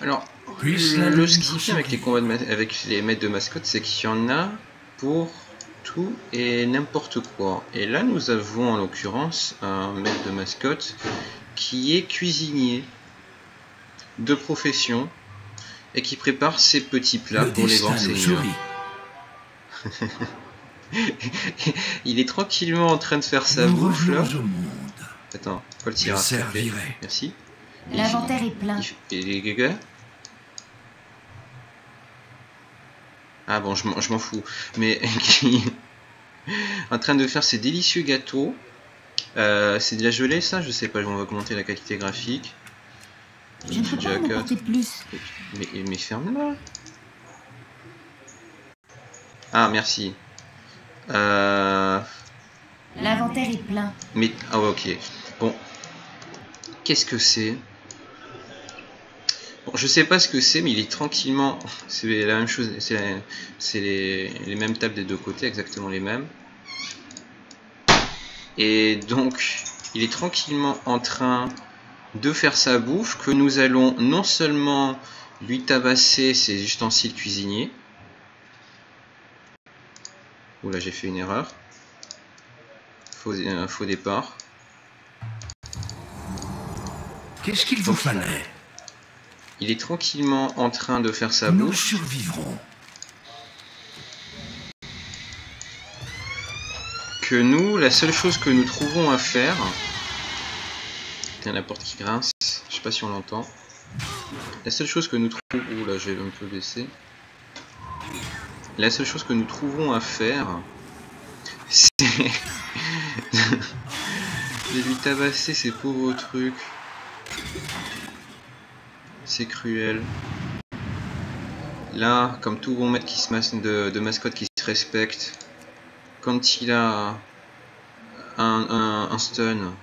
Alors, le ce qui bien avec les combats de avec les maîtres de mascotte, c'est qu'il y en a pour tout et n'importe quoi. Et là, nous avons en l'occurrence un maître de mascotte qui est cuisinier de profession et qui prépare ses petits plats Le pour les grands seigneurs. Il est tranquillement en train de faire sa bouffe là. Attends, Paul. Merci. L'inventaire est plein. Ah bon, je m'en je m'en fous. Mais qui en train de faire ces délicieux gâteaux. Euh, c'est de la gelée ça? Je sais pas, on va commenter la qualité graphique. Je ne peux pas en apporter plus. Mais, mais ferme-la Ah merci. Euh... L'inventaire est plein. Mais ah ouais, ok. Bon, qu'est-ce que c'est? Bon, je sais pas ce que c'est, mais il est tranquillement. C'est la même chose. C'est les, les mêmes tables des deux côtés, exactement les mêmes. Et donc, il est tranquillement en train de faire sa bouffe que nous allons non seulement lui tabasser ses ustensiles cuisiniers. Oula, j'ai fait une erreur. Faux, un faux départ. Qu'est-ce qu'il vous fallait? Il est tranquillement en train de faire sa Nous bouffe. survivrons. Que nous, la seule chose que nous trouvons à faire. A la porte qui grince. Je sais pas si on l'entend. La seule chose que nous trouvons. Ouh là, j'ai un peu baissé. La seule chose que nous trouvons à faire. C'est. de lui tabasser ces pauvres trucs. C'est cruel. Là, comme tout bon maître qui se mas- de, mascotte qui se respecte, quand il a un, un, un stun,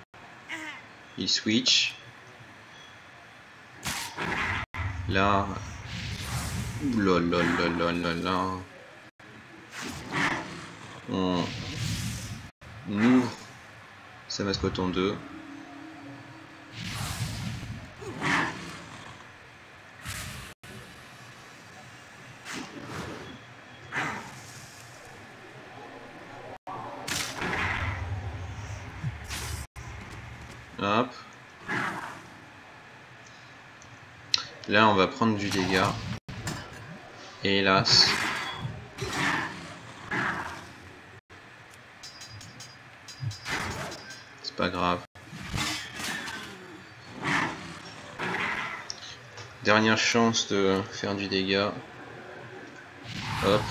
il switch. Là, ouh là là là là là, on ouvre sa mascotte en deux. Hop. Là, on va prendre du dégât. Hélas. C'est pas grave. Dernière chance de faire du dégât. Hop.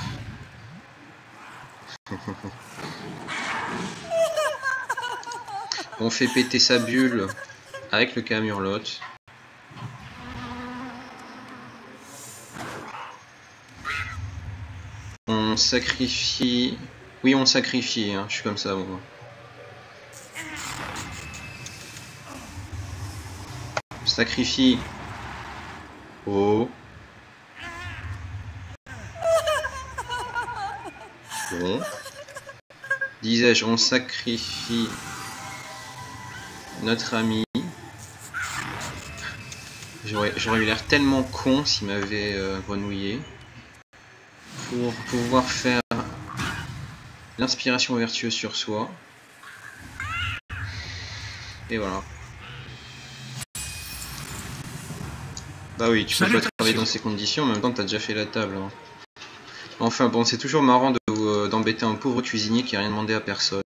On fait péter sa bulle avec le camurlotte. On sacrifie... Oui, on sacrifie, hein, je suis comme ça, moi. Sacrifie. Oh. Bon. Disais-je, on sacrifie notre ami. J'aurais j'aurais eu l'air tellement con s'il m'avait euh, grenouillé. Pour pouvoir faire l'inspiration vertueuse sur soi. Et voilà. Bah oui, tu peux pas travailler dans ces conditions, en même temps t'as déjà fait la table. hein. Enfin bon, c'est toujours marrant de, euh, d'embêter un pauvre cuisinier qui a rien demandé à personne.